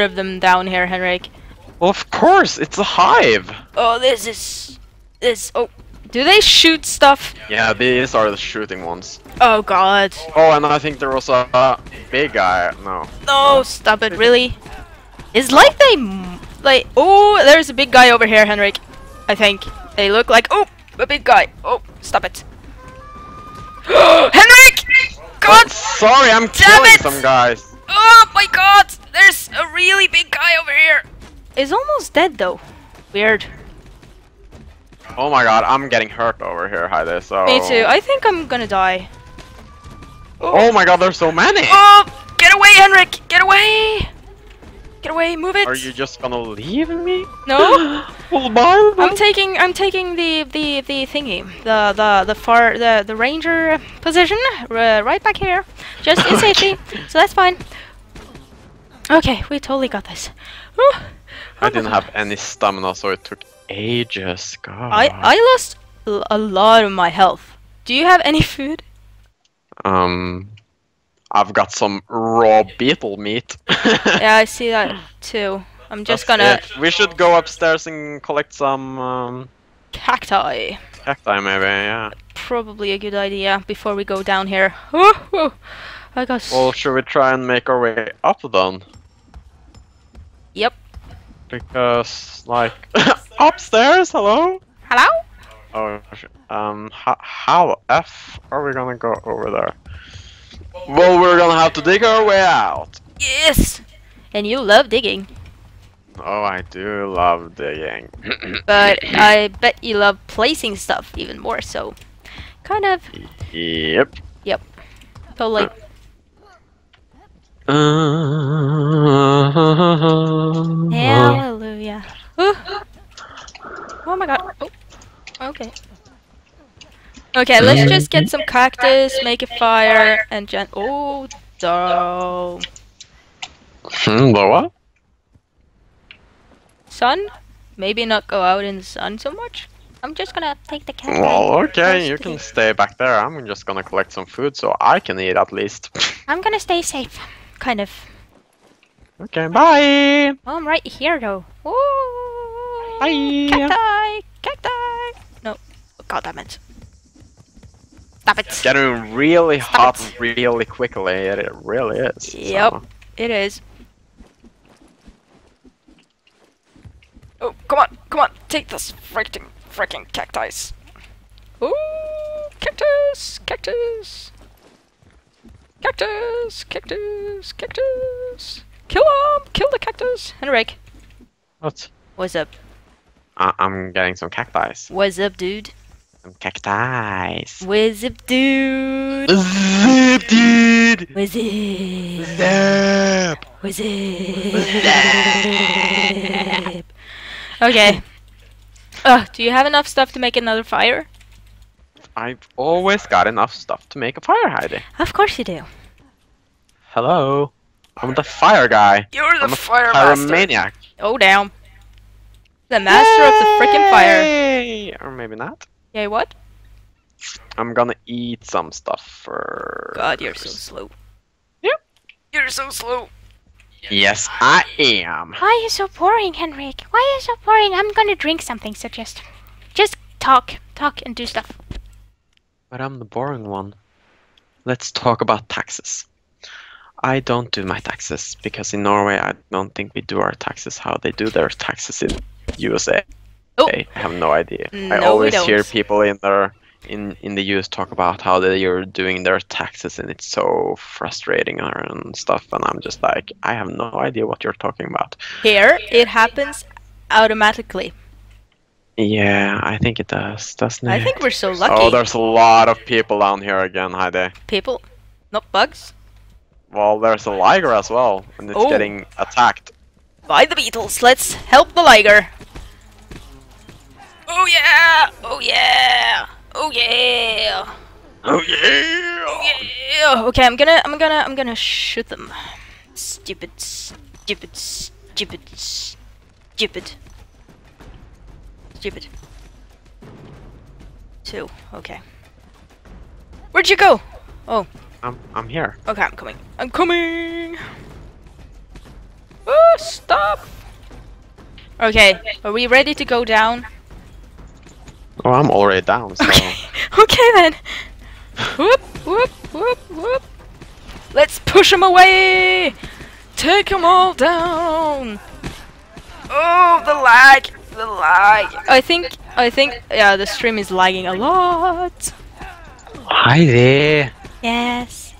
of them down here, Henrik. Of course, it's a hive. Oh, this is this. Oh, do they shoot stuff? Yeah, these are the shooting ones. Oh God. Oh, and I think there was a, a big guy. No. No, stop it, really. It's like they like. Oh, there's a big guy over here, Henrik. I think they look like. Oh, a big guy. Oh, stop it. Henrik! God! Oh, sorry, I'm Damn killing it! some guys. Oh my God! There's a really big guy over here. He's almost dead though. Weird. Oh my god, I'm getting hurt over here, Heidi, so... Me too. I think I'm gonna die. Oh my god, there's so many! Oh! Get away, Henrik! Get away! Get away! Move it! Are you just gonna leave me? No. well, bye. I'm taking I'm taking the the the thingy the the the far the the ranger position uh, right back here just in safety so that's fine okay we totally got this. I didn't have any stamina, so it took ages. God. I I lost a lot of my health do you have any food Um, I've got some raw beetle meat. yeah I see that too I'm just That's gonna it. We should go upstairs and collect some um, cacti cacti, maybe. Yeah. probably a good idea before we go down here whew. I got Well, should we try and make our way up then? Because, like, upstairs. Hello. hello Oh, um, how, how f are we gonna go over there? Well, we're gonna have to dig our way out. yes and you love digging Oh, I do love digging. but I bet you love placing stuff even more. So, kind of, Yep. yep. Totally. Hallelujah. Ooh. Oh my god. Oh. Okay. Okay, let's just get some cactus, make a fire, and gen. Oh, no. Hmm, what? Sun? Maybe not go out in the sun so much. I'm just gonna take the cactus. Well, okay, you can stay back there. I'm just gonna collect some food so I can eat at least. I'm gonna stay safe. Kind of. okay, bye! Oh, I'm right here though. Ooh. Bye! Cacti! Cacti! No. Oh, God damn it. Stop it. Getting really Stop hot it. really quickly, it it really is. Yep. so- It is. Oh, come on, come on, take this freaking, freaking cacti. Ooh, cactus, cactus. Cactus, cactus, cactus. Kill him, kill the cactus. Henrik, What? what's up? I- I'm getting some cacti. What's up, dude? Some cacti. What's up, dude? Zip, dude! What's up? Zip! What's up? Okay. Uh, do you have enough stuff to make another fire? I've always got enough stuff to make a fire, Heidi. Of course you do. Hello. I'm the fire guy. You're the I'm a fire master. pyromaniac. Oh damn. The master of the freaking fire. Or maybe not. Yay, what? I'm gonna eat some stuff first. God, you're so slow. Yep. You're so slow. Yes, I am. Why are you so boring, Henrik? Why are you so boring? I'm gonna drink something, so just, just talk, talk and do stuff. But I'm the boring one. Let's talk about taxes. I don't do my taxes because in Norway I don't think we do our taxes how they do their taxes in USA. Oh. I have no idea. I No, we always hear people in their in in the US talk about how they are doing their taxes and it's so frustrating and stuff and I'm just like I have no idea what you're talking about. Here, it happens automatically. Yeah, I think it does, doesn't it? I think we're so oh, lucky. Oh, there's a lot of people down here again, Heidi. People, not bugs. Well, there's a liger as well, and it's Oh. getting attacked. By the beetles. Let's help the liger. Oh yeah! Oh yeah! Oh yeah! Oh yeah! Oh yeah! Okay, I'm gonna, I'm gonna, I'm gonna shoot them. Stupid, stupid, stupid, stupid, stupid. Two. Okay. Where'd you go? Oh, I'm I'm here. okay, I'm coming. I'm coming. Oh, stop! Okay, are we ready to go down? Oh, I'm already down. So. Okay, okay then. Whoop, whoop, whoop, whoop. Let's push him away! Take them all down! Oh, the lag! The lag! I think, I think, yeah, the stream is lagging a lot. Hi there. Yes.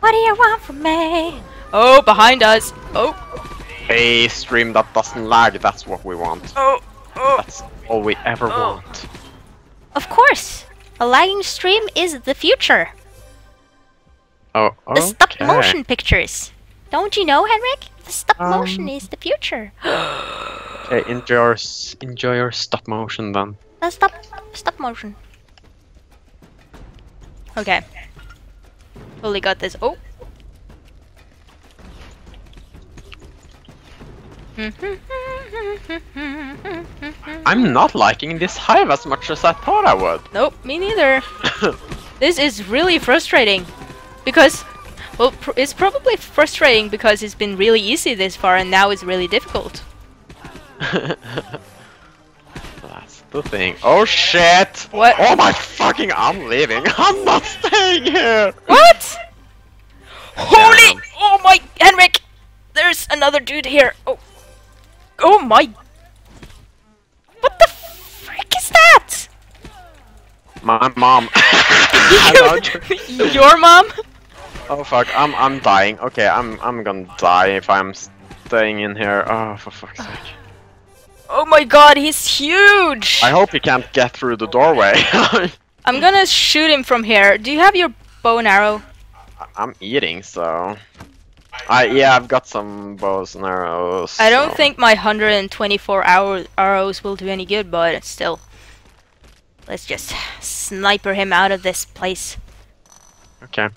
What do you want from me? Oh, behind us. Oh, A stream that doesn't lag. That's what we want. oh, oh. That's all we ever Oh. want. Of course. A lagging stream is the future. Oh, The stop motion pictures. Don't you know, Henrik? The stop motion Um, is the future. Okay, enjoy your enjoy your stop motion then. The stop stop motion. Okay. Totally got this. Oh. I'm not liking this hive as much as I thought I would. Nope, me neither. This is really frustrating. Because, well, pr it's probably frustrating because it's been really easy this far and now it's really difficult. That's the thing. Oh shit! What? Oh my fucking! I'm leaving. I'm not staying here. What? Holy! Damn. Oh my, Henrik! There's another dude here. Oh. Oh my. What the frick is that? My mom. Your mom? oh fuck! I'm I'm dying. Okay, I'm I'm gonna die if I'm staying in here. Oh for fuck's sake! Oh my god, he's huge! I hope he can't get through the doorway. I'm gonna shoot him from here. Do you have your bow and arrow? I'm eating, so. I yeah, I've got some bows and arrows. I don't think my 124 hour arrows will do any good, but still. Let's just sniper him out of this place. Okay.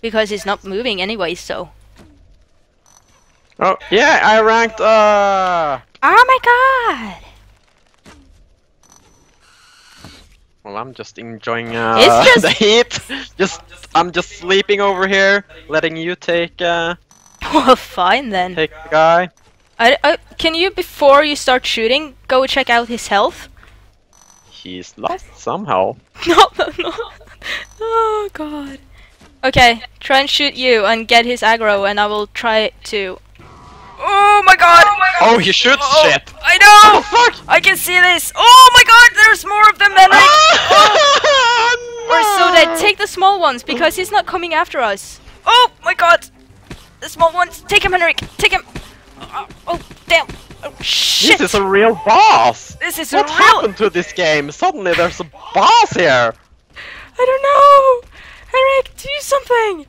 Because he's not moving anyway, so. Oh yeah, I ranked. Uh. Oh my god! Well, I'm just enjoying uh, just- the heat. Just I'm just sleeping over here, letting you take uh Well, fine then. take the guy. I, I, can you, before you start shooting, go check out his health? He's lost somehow. No, no, no. Oh, God. Okay, try and shoot you and get his aggro, and I will try to. Oh my god! Oh, he shoots Oh, shit. I know! Oh fuck! I can see this! Oh my god, there's more of them, Henrik! Ah! Oh. We're so dead. Take the small ones because he's not coming after us. Oh my god! The small ones. Take him, Henrik. Take him. Oh, oh, damn. Oh shit! This is a real boss. This is What a real. happened to this game? Suddenly there's a boss here. I don't know. Henrik, do something.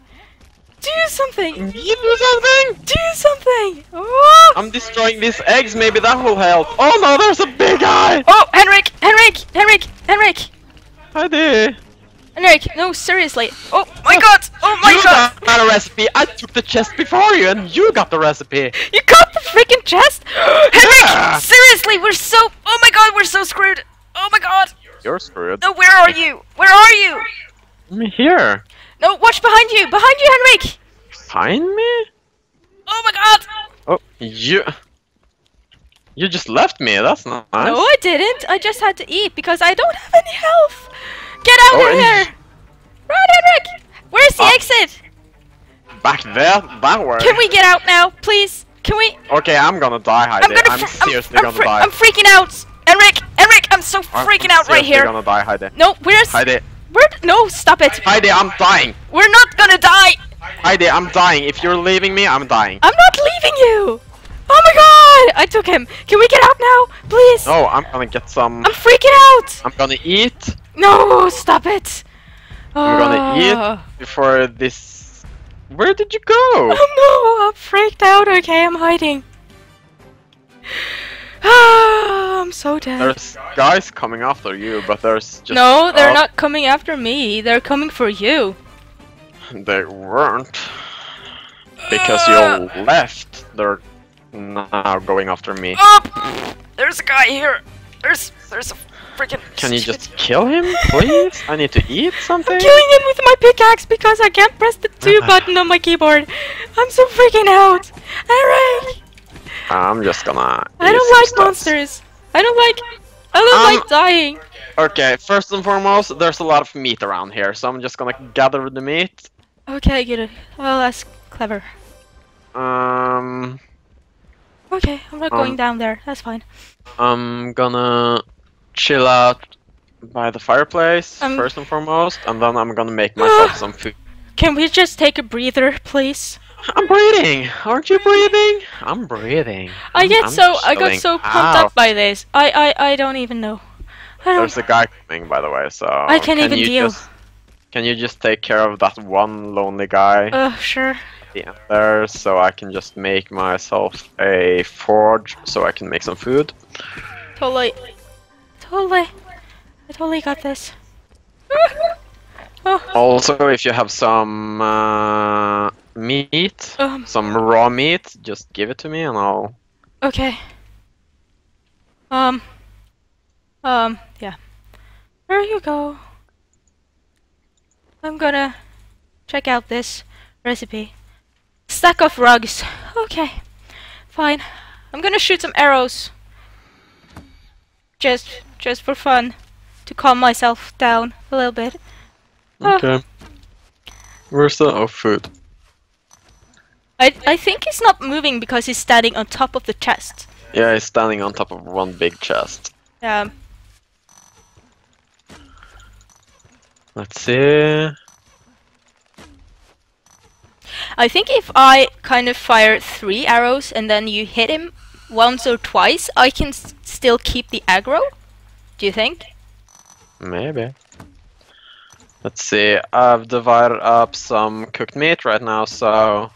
Do something. You do something. Do something. Oh, I'm destroying these eggs. Maybe that will help. Oh no, there's a big guy. oh Henrik, Henrik, Henrik, Henrik, Hi there. Henrik. No, seriously. Oh my god. Oh my you god. got a recipe. I took the chest before you, and you got the recipe. You got the freaking chest? Henrik! Yeah. Seriously, we're so. Oh my god, we're so screwed. Oh my god. You're screwed. No, where are you? Where are you? I'm here. No, watch behind you. Behind you, Henrik. Find me? Oh my god. Oh, you. You just left me. That's not nice. No, I didn't. I just had to eat because I don't have any health. Get out Oh, of here. Run, Henrik. Where's the Ah. exit? Back there, that way. Can we get out now, please? Can we? Okay, I'm gonna die, Heidi. I'm I'm, seriously I'm, gonna die. I'm freaking out. Henrik, Henrik, I'm so freaking I'm out right here. gonna die, Heidi. No, where's? Heidi? No, stop it. Heidi, I'm dying. We're not gonna die. Heidi, I'm dying. If you're leaving me, I'm dying. I'm not leaving you. Oh my god! I took him. Can we get out now, please? No, I'm gonna get some. I'm freaking out. I'm gonna eat No, stop it. I'm gonna eat. Ah. before this. Where did you go? Oh no, I'm freaked out. Okay, I'm hiding. I'm so dead. There's guys coming after you, but there's just. no, they're oh, not coming after me. They're coming for you. They weren't. Because Ah. you left, they're now going after me. Oh, there's a guy here. There's, there's a freaking. Can you just kill him, please? I need to eat something. I'm killing him with my pickaxe because I can't press the two button on my keyboard. I'm so freaking out. Eric, I'm just gonna. I don't like stuff. monsters. I don't like. I don't Um, like dying. Okay, first and foremost, there's a lot of meat around here, so I'm just gonna gather the meat. Okay, get it. Well, that's clever. Um, Okay, I'm not Um, going down there. That's fine. I'm gonna chill out by the fireplace Um, first and foremost, and then I'm gonna make myself some food. Can we just take a breather, please? I'm breathing. Aren't you breathing? I'm breathing. I get I'm so I got so pumped out. up by this. I I I don't even know. I don't. There's a guy coming, by the way. So I can't can even deal. Just, can you just take care of that one lonely guy Uh, sure. Yeah, there, so I can just make myself a forge, so I can make some food. Totally. Totally. I totally got this. oh, Also, if you have some uh, meat, um, some raw meat, just give it to me, and I'll. okay. Um. Um, yeah. There you go. I'm gonna check out this recipe. Stack of rugs. Okay. Fine. I'm gonna shoot some arrows. Just just for fun. To calm myself down a little bit. Oh. Okay. Where's the oh food? I I think he's not moving because he's standing on top of the chest. Yeah, he's standing on top of one big chest. Yeah. Let's see. I think if I kind of fire three arrows and then you hit him once or twice, I can still keep the aggro. Do you think? Maybe. Let's see. I've divided up some cooked meat right now, so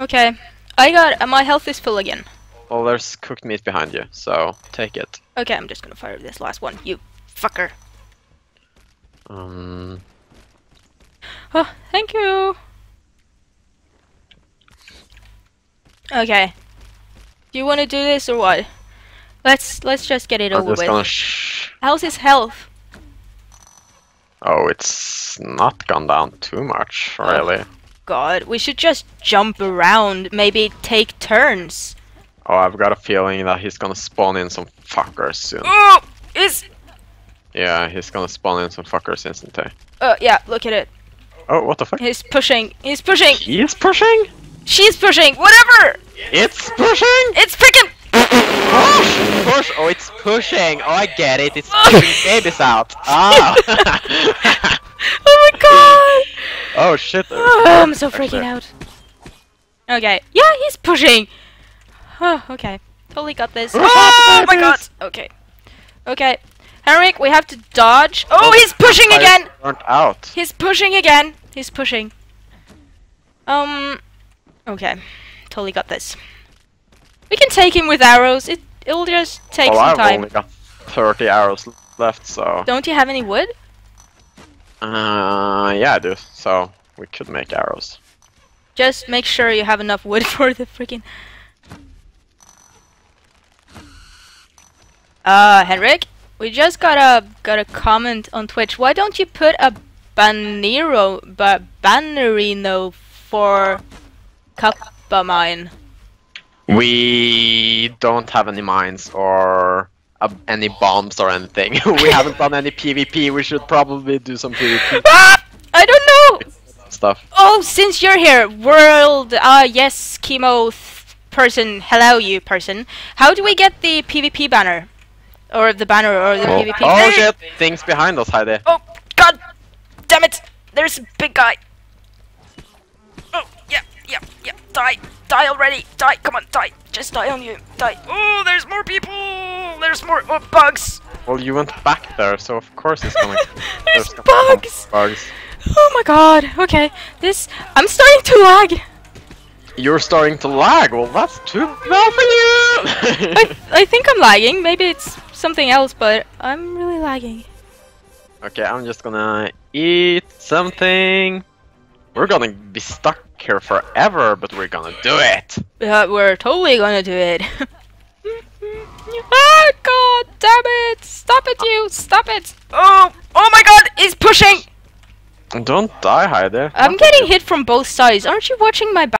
Okay. I got uh, my health is full again. well, there's cooked meat behind you, so take it. Okay, I'm just gonna fire this last one. You fucker. Um, Oh, thank you. Okay. Do you want to do this or what? Let's let's just get it I'm over just with. How's his health? Oh, it's not gone down too much, Oh. God, we should just jump around. Maybe take turns. Oh, I've got a feeling that he's gonna spawn in some fuckers soon. Oh, is Yeah, he's gonna spawn in some fuckers instantly. uh yeah. Look at it. Oh, what the fuck? He's pushing. He's pushing. He's pushing? She's pushing. Whatever. It's pushing! It's freaking. Push! Push! Oh, it's pushing! Oh, I get it. It's pushing babies out. Ah! Oh my god. Oh shit. Oh, I'm so freaking out. Okay. Yeah, he's pushing. Oh, okay. Totally got this. Oh my god. Okay. Okay. Henrik, we have to dodge. Oh, he's pushing again. Burnt out. He's pushing again. He's pushing. Um. Okay. Totally got this. We can take him with arrows. It it'll just take well, some I've time. only got 30 arrows left, so. Don't you have any wood? Uh, yeah, I do. So we could make arrows. Just make sure you have enough wood for the freaking. Uh, Henrik, we just got a got a comment on Twitch. Why don't you put a banero ba bannerino for Kappa mine? We don't have any mines or uh, any bombs or anything. we haven't done any PvP. We should probably do some PvP Ah! I don't know. stuff. Oh, since you're here, world. Ah, yes, chemo th- person. Hello, you person. How do we get the PvP banner, or the banner, or the Oh, PvP? oh shit! Things behind us, Heidi. Oh, god damn it! There's a big guy. Oh, yeah, yeah, yeah. Die, die already. Die, come on, die. Just die on you. Die. Oh, there's more people. There's more oh, bugs. Well, you went back there, so of course it's gonna. There's bugs. Bugs. Oh my god. Okay, this. I'm starting to lag. You're starting to lag. Well, that's too bad for you. I, I think I'm lagging. Maybe it's something else, but I'm really lagging. okay, I'm just gonna eat something. We're gonna be stuck here forever, but we're gonna do it. Uh, we're totally gonna do it. ah, god damn it! Stop it, you! Stop it! Oh, oh my god! He's pushing! Don't die, Heidi. I'm getting hit from both sides. Aren't you watching my back?